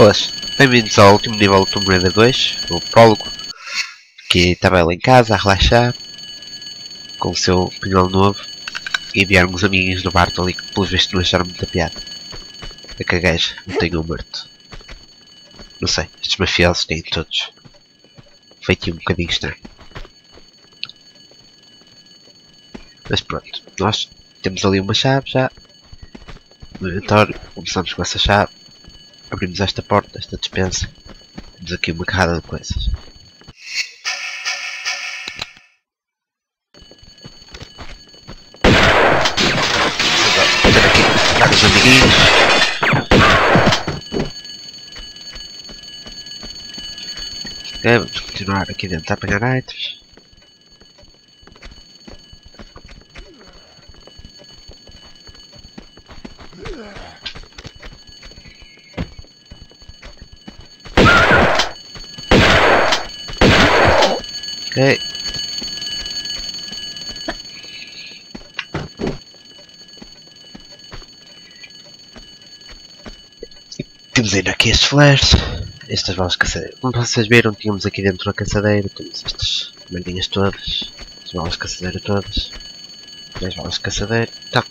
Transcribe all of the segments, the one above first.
Olá, bem-vindos ao último nível do Tomb Raider 2, o prólogo, que estava ela em casa a relaxar, com o seu pinhol novo, e vieram uns amiguinhos do Barto ali que pelos vistos não acharam muita piada. É a gaja não tem um morto. Não sei, estes mafiosos têm todos. Feito um bocadinho estranho. Mas pronto, nós temos ali uma chave já. No inventório, começamos com essa chave. Abrimos esta porta, esta dispensa. Temos aqui uma carrada de coisas. Ter aqui vários amiguinhos. Vamos continuar aqui dentro a apanhar items. Ok. Temos ainda aqui estes flares. Estas balas caçadeiras. Como vocês viram, tínhamos aqui dentro a caçadeira. Temos estas merdinhas todas. As balas de caçadeira todas. Três balas de caçadeira. Tá.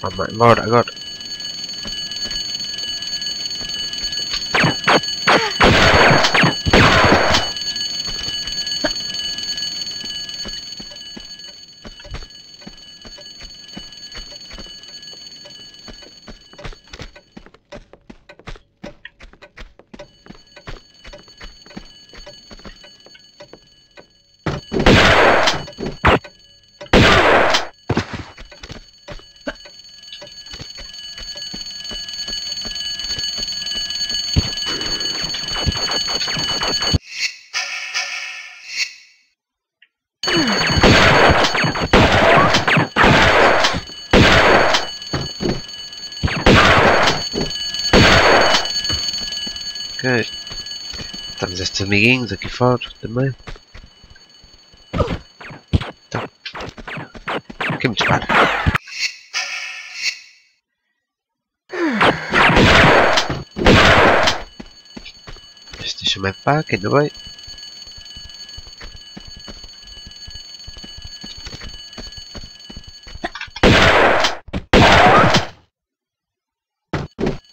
Vamos embora agora. Ok. Temos estes amiguinhos aqui fora também. Então. Quem me dispara? Este deixa-me pá, que ainda bem.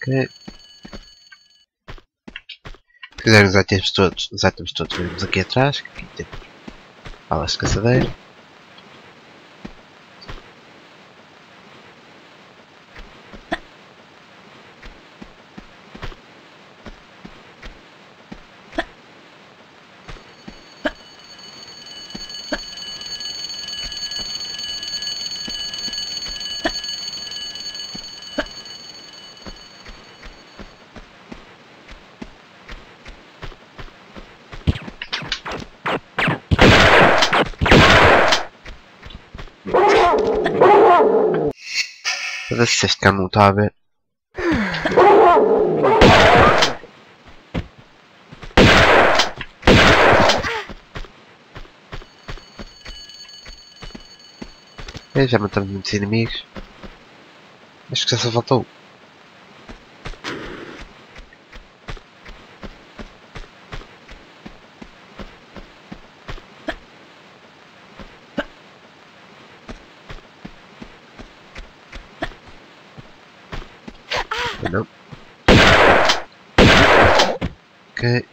Ok. Se quiserem os itens todos, os itens todos vemos aqui atrás, aqui temos balas de caçadeiro. Este cano não está a ver. Já matamos muitos inimigos. Acho que já só faltou. Não. Ok.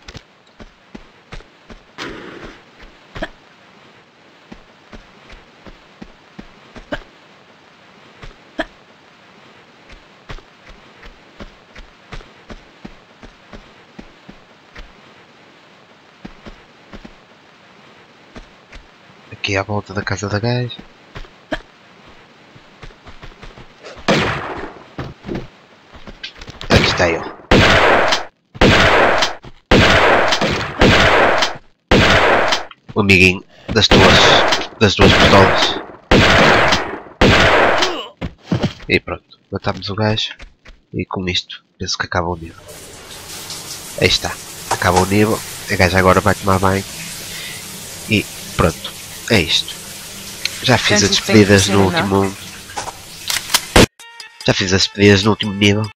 Aqui à volta da casa da gaja. Aqui está ele. O amiguinho das duas, das duas pistolas. E pronto, matamos o gajo. E com isto, penso que acaba o nível. Aí está, acaba o nível. A gaja agora vai tomar banho. E pronto, é isto. Já fiz as despedidas no último Já fiz as pedidas no último nível.